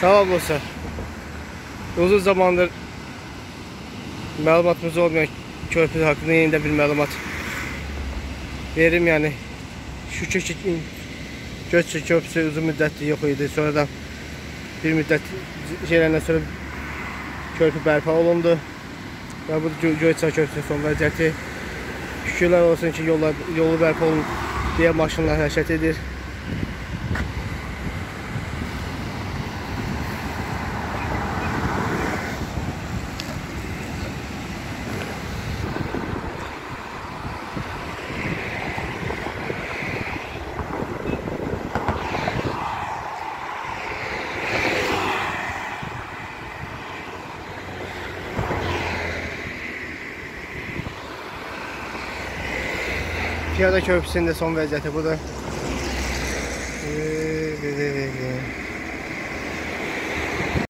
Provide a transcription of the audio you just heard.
Sağ ol olsa. Uzun zamandır məlumatımız olmayan körpü haqqında yeni də bir məlumat verim yəni. Şükür ki Göççü köprüsü uzun müddətli yox idi. Sonradan bir müddət şeylərdən sonra körpü bərpa olundu. Və bu Gö- Göyçay körpüsünün son vəziyyəti. Şükürlər olsun ki yollar, yolu bərpa olundu deyə maşınlar hərəkət edir. Piyada köprüsünün də son vəziyyəti budur. Ee,